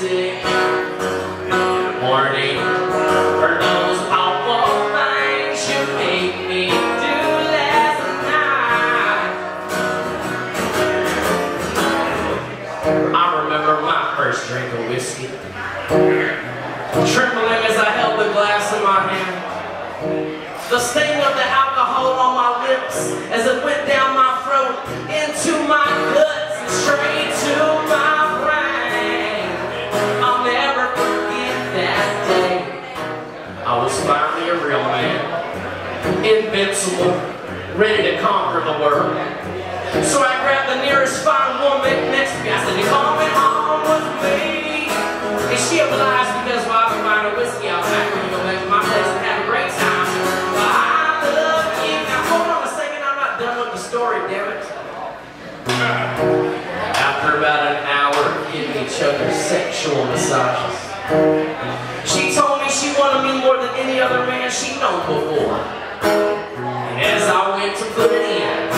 morning. Things you made me do last night. I remember my first drink of whiskey. Trembling as I held the glass in my hand. The sting of the alcohol on my lips as it went down my real man, invincible, ready to conquer the world. So I grabbed the nearest fine woman next to me. I said, "You coming home with me?" And she obliged because while I was buying a whiskey out back, we go back to my place and have a great time. But I love you. Now hold on a second, I'm not done with the story, damn it. After about an hour giving each other sexual massages, she told me she wanted me more than any other man she'd known before. And as I went to put it in,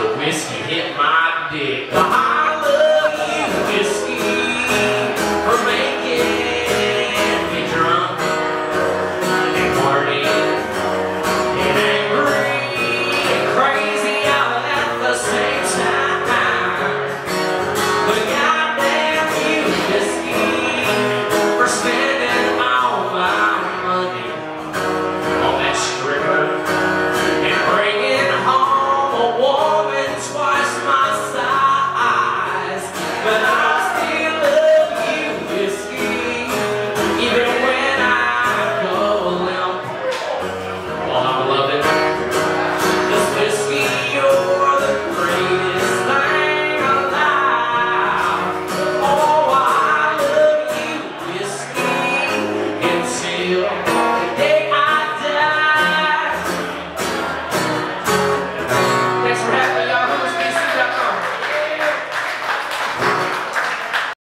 the whiskey hit my dick.